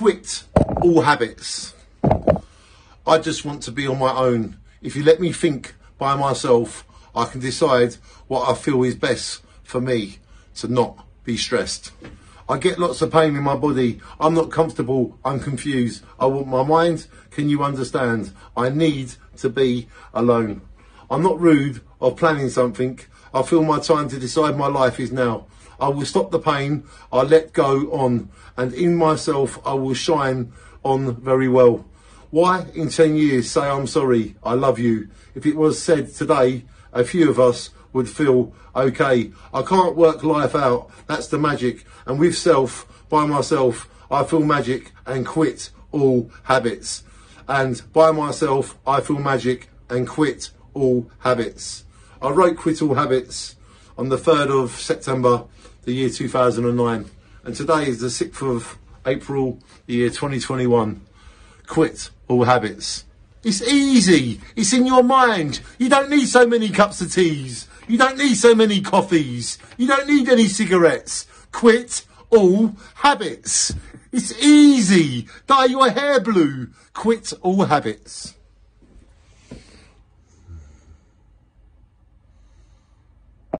quit all habits. I just want to be on my own. If you let me think by myself, I can decide what I feel is best for me to not be stressed. I get lots of pain in my body. I'm not comfortable. I'm confused. I want my mind. Can you understand? I need to be alone. I'm not rude of planning something. I feel my time to decide my life is now. I will stop the pain. I let go on. And in myself, I will shine on very well. Why in 10 years say I'm sorry, I love you? If it was said today, a few of us would feel okay. I can't work life out. That's the magic. And with self, by myself, I feel magic and quit all habits. And by myself, I feel magic and quit all habits. I wrote Quit All Habits on the 3rd of September, the year 2009. And today is the 6th of April, the year 2021. Quit all habits. It's easy. It's in your mind. You don't need so many cups of teas. You don't need so many coffees. You don't need any cigarettes. Quit all habits. It's easy. Dye your hair blue. Quit all habits.